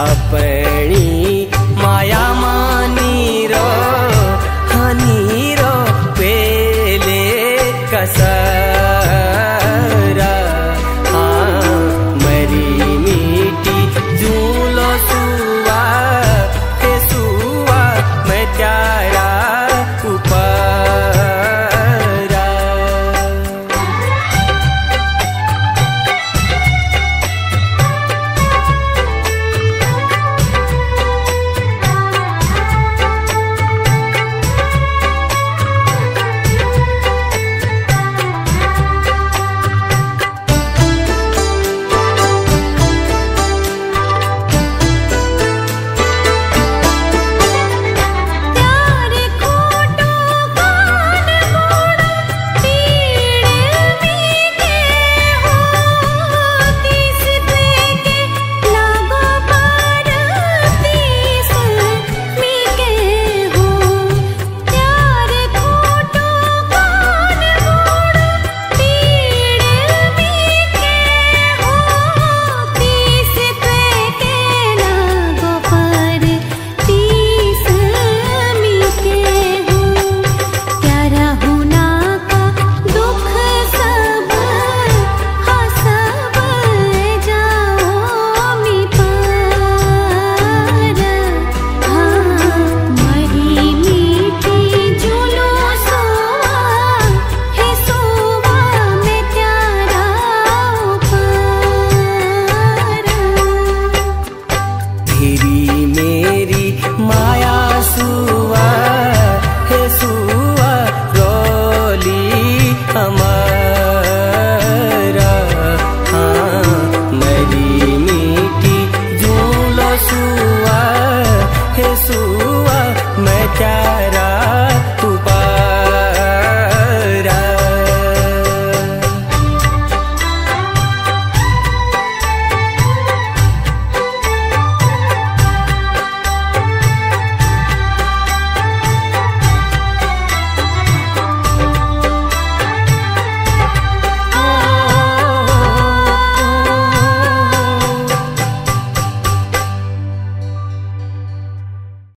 up. heavy